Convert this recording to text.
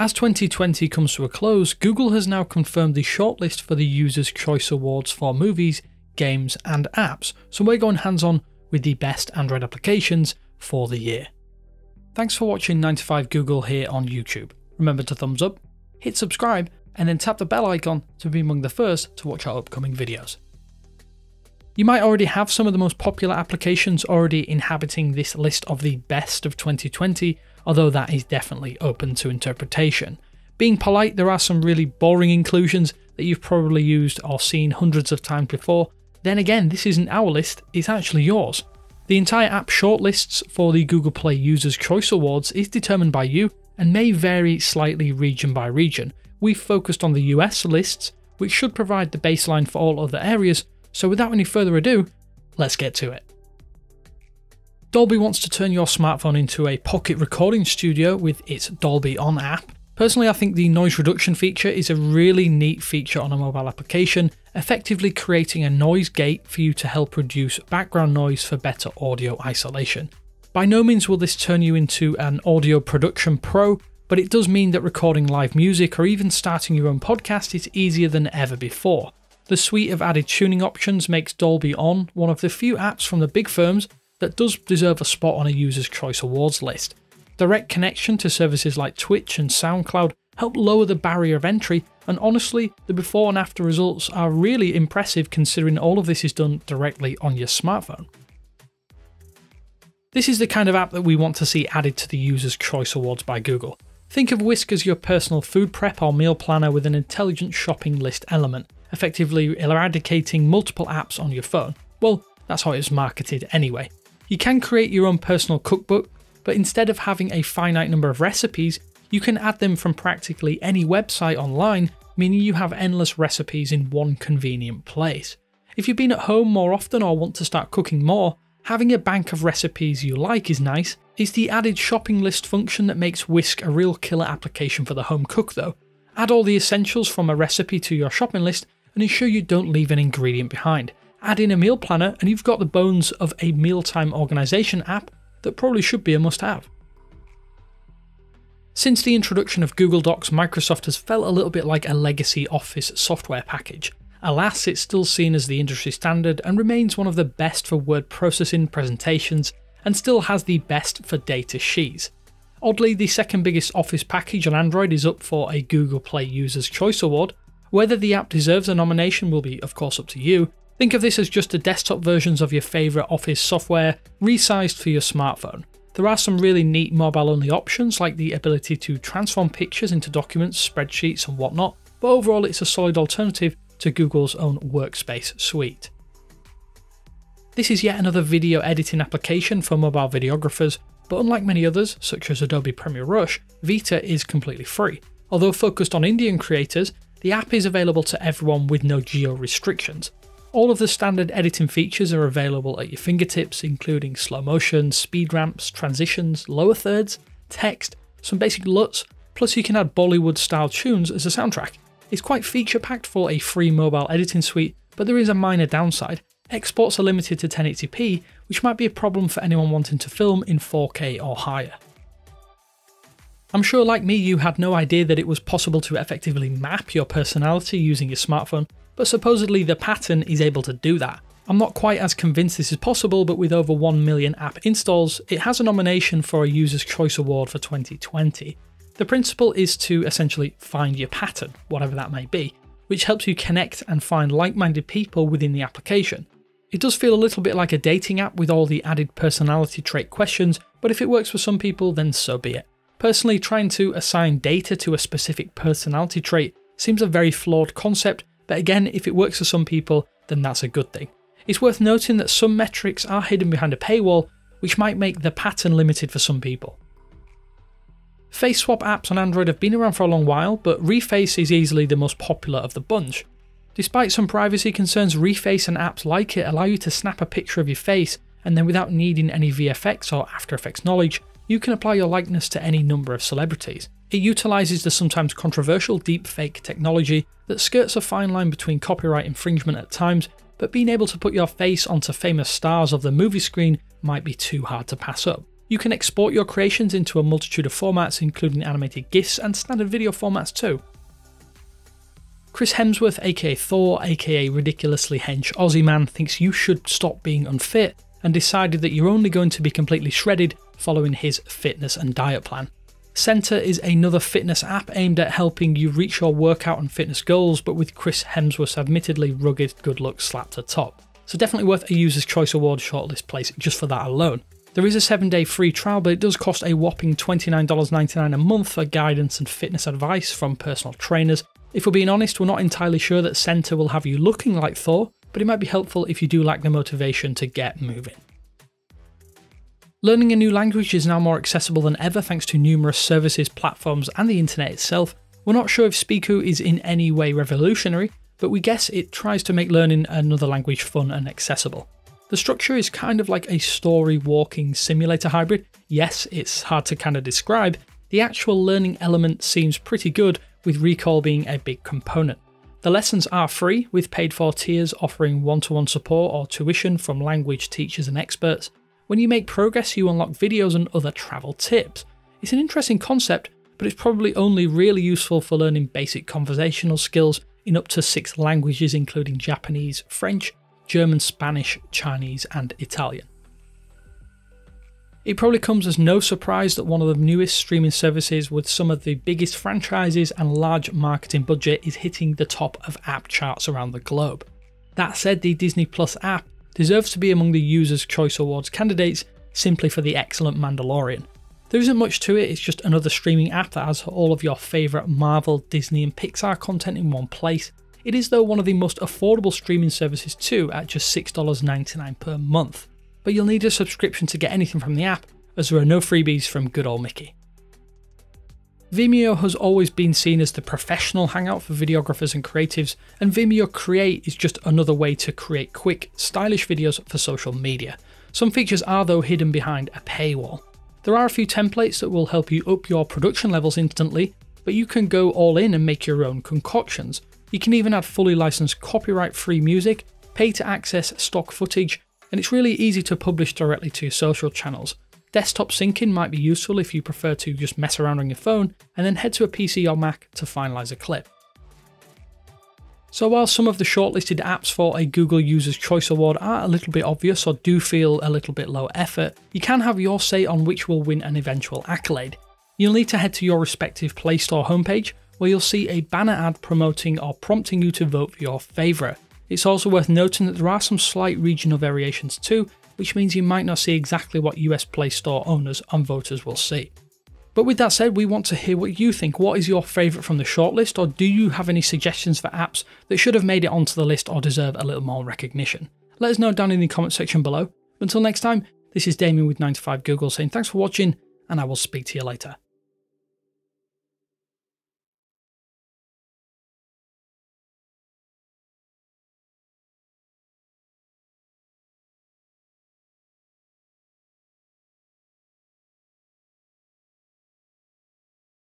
As 2020 comes to a close, Google has now confirmed the shortlist for the Users' Choice Awards for movies, games, and apps, so we're going hands on with the best Android applications for the year. Thanks for watching 9to5 Google here on YouTube. Remember to thumbs up, hit subscribe, and then tap the bell icon to be among the first to watch our upcoming videos. You might already have some of the most popular applications already inhabiting this list of the best of 2020, although that is definitely open to interpretation. Being polite, there are some really boring inclusions that you've probably used or seen hundreds of times before. Then again, this isn't our list, it's actually yours. The entire app shortlists for the Google Play Users' Choice Awards is determined by you and may vary slightly region by region. We've focused on the US lists, which should provide the baseline for all other areas, so without any further ado, let's get to it. Dolby wants to turn your smartphone into a pocket recording studio with its Dolby On app. Personally, I think the noise reduction feature is a really neat feature on a mobile application, effectively creating a noise gate for you to help reduce background noise for better audio isolation. By no means will this turn you into an audio production pro, but it does mean that recording live music or even starting your own podcast is easier than ever before. The suite of added tuning options makes Dolby On one of the few apps from the big firms that does deserve a spot on a User's Choice Awards list. Direct connection to services like Twitch and SoundCloud help lower the barrier of entry, and honestly, the before and after results are really impressive considering all of this is done directly on your smartphone. This is the kind of app that we want to see added to the User's Choice Awards by Google. Think of Whisk as your personal food prep or meal planner with an intelligent shopping list element, effectively eradicating multiple apps on your phone. Well, that's how it's marketed anyway. You can create your own personal cookbook, but instead of having a finite number of recipes, you can add them from practically any website online, meaning you have endless recipes in one convenient place. If you've been at home more often or want to start cooking more, having a bank of recipes you like is nice. It's the added shopping list function that makes Whisk a real killer application for the home cook though. Add all the essentials from a recipe to your shopping list and ensure you don't leave an ingredient behind. Add in a meal planner and you've got the bones of a mealtime organisation app that probably should be a must have. Since the introduction of Google Docs, Microsoft has felt a little bit like a legacy Office software package. Alas, it's still seen as the industry standard and remains one of the best for word processing presentations and still has the best for data sheets. Oddly, the second biggest Office package on Android is up for a Google Play User's Choice Award. Whether the app deserves a nomination will be, of course, up to you. Think of this as just the desktop versions of your favourite Office software resized for your smartphone. There are some really neat mobile only options like the ability to transform pictures into documents, spreadsheets, and whatnot, but overall it's a solid alternative to Google's own Workspace suite. This is yet another video editing application for mobile videographers, but unlike many others, such as Adobe Premiere Rush, Vita is completely free. Although focused on Indian creators, the app is available to everyone with no geo restrictions. All of the standard editing features are available at your fingertips, including slow motion, speed ramps, transitions, lower thirds, text, some basic LUTs, plus you can add Bollywood style tunes as a soundtrack. It's quite feature packed for a free mobile editing suite, but there is a minor downside. Exports are limited to 1080p, which might be a problem for anyone wanting to film in 4K or higher. I'm sure, like me, you had no idea that it was possible to effectively map your personality using your smartphone, but supposedly the pattern is able to do that. I'm not quite as convinced this is possible, but with over 1 million app installs, it has a nomination for a User's Choice Award for 2020. The principle is to essentially find your pattern, whatever that may be, which helps you connect and find like minded people within the application. It does feel a little bit like a dating app with all the added personality trait questions, but if it works for some people, then so be it. Personally, trying to assign data to a specific personality trait seems a very flawed concept, but again, if it works for some people, then that's a good thing. It's worth noting that some metrics are hidden behind a paywall, which might make the pattern limited for some people. Face swap apps on Android have been around for a long while, but Reface is easily the most popular of the bunch. Despite some privacy concerns, Reface and apps like it allow you to snap a picture of your face and then without needing any VFX or After Effects knowledge, you can apply your likeness to any number of celebrities. It utilises the sometimes controversial deepfake technology that skirts a fine line between copyright infringement at times, but being able to put your face onto famous stars of the movie screen might be too hard to pass up. You can export your creations into a multitude of formats, including animated GIFs and standard video formats too. Chris Hemsworth, aka Thor, aka ridiculously hench Aussie man, thinks you should stop being unfit and decided that you're only going to be completely shredded following his fitness and diet plan. Centr is another fitness app aimed at helping you reach your workout and fitness goals, but with Chris Hemsworth's admittedly rugged good looks slapped atop. So definitely worth a User's Choice Award shortlist place just for that alone. There is a 7 day free trial, but it does cost a whopping $29.99 a month for guidance and fitness advice from personal trainers. If we're being honest, we're not entirely sure that Centr will have you looking like Thor, but it might be helpful if you do lack the motivation to get moving. Learning a new language is now more accessible than ever thanks to numerous services, platforms, and the internet itself. We're not sure if Speekoo is in any way revolutionary, but we guess it tries to make learning another language fun and accessible. The structure is kind of like a story walking simulator hybrid. Yes, it's hard to kind of describe. The actual learning element seems pretty good, with recall being a big component. The lessons are free, with paid for tiers offering one to one support or tuition from language teachers and experts. When you make progress, you unlock videos and other travel tips. It's an interesting concept, but it's probably only really useful for learning basic conversational skills in up to six languages, including Japanese, French, German, Spanish, Chinese, and Italian. It probably comes as no surprise that one of the newest streaming services with some of the biggest franchises and large marketing budget is hitting the top of app charts around the globe. That said, the Disney Plus app deserves to be among the Users' Choice Awards candidates simply for the excellent Mandalorian. There isn't much to it, it's just another streaming app that has all of your favourite Marvel, Disney, and Pixar content in one place. It is, though, one of the most affordable streaming services too, at just $6.99 per month. But you'll need a subscription to get anything from the app, as there are no freebies from good old Mickey. Vimeo has always been seen as the professional hangout for videographers and creatives, and Vimeo Create is just another way to create quick, stylish videos for social media. Some features are though hidden behind a paywall. There are a few templates that will help you up your production levels instantly, but you can go all in and make your own concoctions. You can even add fully licensed copyright free music, pay to access stock footage, and it's really easy to publish directly to social channels. Desktop syncing might be useful if you prefer to just mess around on your phone and then head to a PC or Mac to finalize a clip. So while some of the shortlisted apps for a Google User's Choice Award are a little bit obvious or do feel a little bit low effort, you can have your say on which will win an eventual accolade. You'll need to head to your respective Play Store homepage where you'll see a banner ad promoting or prompting you to vote for your favourite. It's also worth noting that there are some slight regional variations too, which means you might not see exactly what US Play Store owners and voters will see. But with that said, we want to hear what you think. What is your favourite from the shortlist, or do you have any suggestions for apps that should have made it onto the list or deserve a little more recognition? Let us know down in the comment section below. Until next time, this is Damien with 9to5 Google saying thanks for watching, and I will speak to you later.